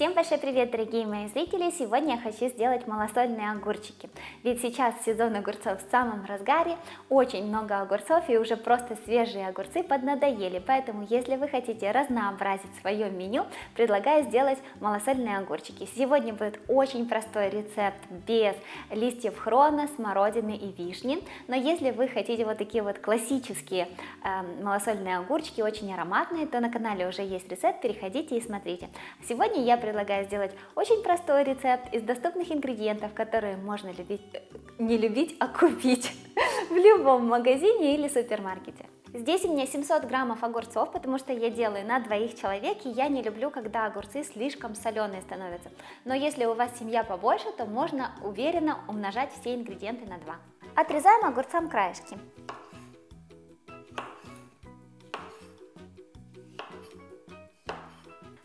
Всем большой привет, дорогие мои зрители! Сегодня я хочу сделать малосольные огурчики. Ведь сейчас сезон огурцов в самом разгаре, очень много огурцов и уже просто свежие огурцы поднадоели. Поэтому, если вы хотите разнообразить свое меню, предлагаю сделать малосольные огурчики. Сегодня будет очень простой рецепт без листьев хрона, смородины и вишни. Но если вы хотите вот такие вот классические э, малосольные огурчики, очень ароматные, то на канале уже есть рецепт, переходите и смотрите. Сегодня я сделать очень простой рецепт из доступных ингредиентов, которые можно любить, не любить, а купить в любом магазине или супермаркете. Здесь у меня 700 граммов огурцов, потому что я делаю на двоих человек, и я не люблю, когда огурцы слишком соленые становятся. Но если у вас семья побольше, то можно уверенно умножать все ингредиенты на 2. Отрезаем огурцам краешки.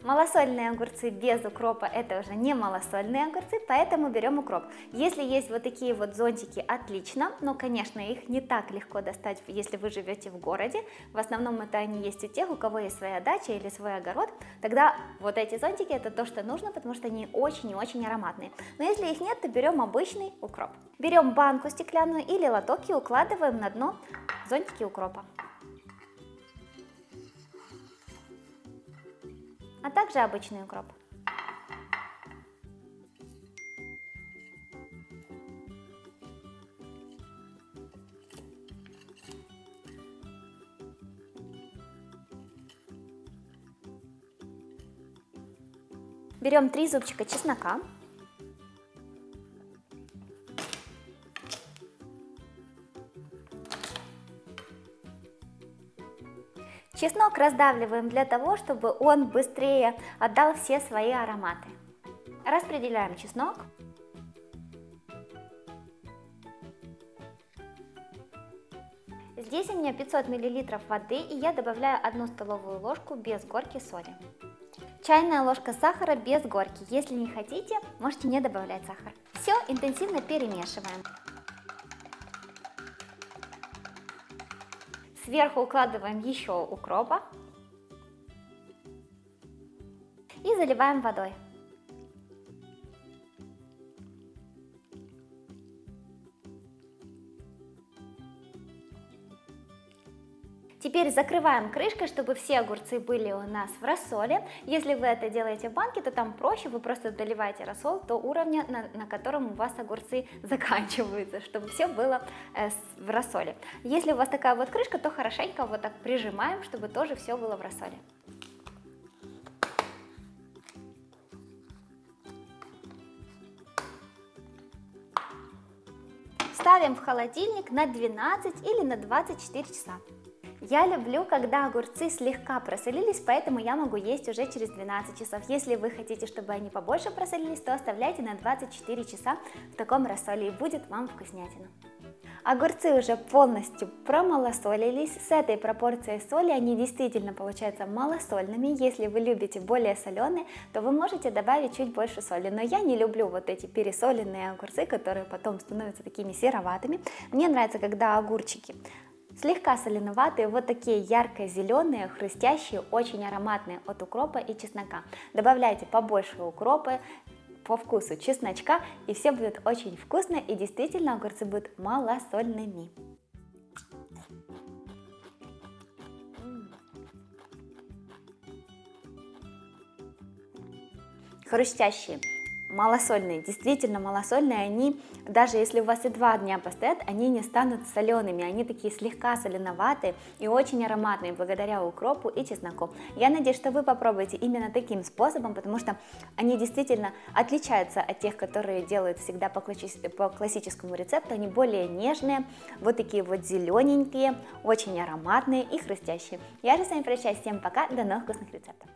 Малосольные огурцы без укропа это уже не малосольные огурцы, поэтому берем укроп. Если есть вот такие вот зонтики, отлично, но, конечно, их не так легко достать, если вы живете в городе. В основном это они есть у тех, у кого есть своя дача или свой огород. Тогда вот эти зонтики это то, что нужно, потому что они очень и очень ароматные. Но если их нет, то берем обычный укроп. Берем банку стеклянную или лоток и укладываем на дно зонтики укропа. А также обычный укроп. Берем три зубчика чеснока, Чеснок раздавливаем для того, чтобы он быстрее отдал все свои ароматы. Распределяем чеснок. Здесь у меня 500 мл воды и я добавляю 1 столовую ложку без горки соли. Чайная ложка сахара без горки. Если не хотите, можете не добавлять сахар. Все интенсивно перемешиваем. Сверху укладываем еще укропа и заливаем водой. Теперь закрываем крышкой, чтобы все огурцы были у нас в рассоле. Если вы это делаете в банке, то там проще, вы просто доливаете рассол до уровня, на, на котором у вас огурцы заканчиваются, чтобы все было э, в рассоле. Если у вас такая вот крышка, то хорошенько вот так прижимаем, чтобы тоже все было в рассоле. Ставим в холодильник на 12 или на 24 часа. Я люблю, когда огурцы слегка просолились, поэтому я могу есть уже через 12 часов. Если вы хотите, чтобы они побольше просолились, то оставляйте на 24 часа в таком рассоле и будет вам вкуснятина. Огурцы уже полностью промалосолились. С этой пропорцией соли они действительно получаются малосольными. Если вы любите более соленые, то вы можете добавить чуть больше соли. Но я не люблю вот эти пересоленные огурцы, которые потом становятся такими сероватыми. Мне нравится, когда огурчики Слегка соленоватые, вот такие ярко-зеленые, хрустящие, очень ароматные от укропа и чеснока. Добавляйте побольше укропа, по вкусу чесночка, и все будет очень вкусно, и действительно огурцы будут малосольными. Хрустящие малосольные, действительно малосольные, они, даже если у вас и два дня постоят, они не станут солеными, они такие слегка соленоватые и очень ароматные благодаря укропу и чесноку. Я надеюсь, что вы попробуете именно таким способом, потому что они действительно отличаются от тех, которые делают всегда по, по классическому рецепту, они более нежные, вот такие вот зелененькие, очень ароматные и хрустящие. Я же с вами прощаюсь, всем пока, до новых вкусных рецептов.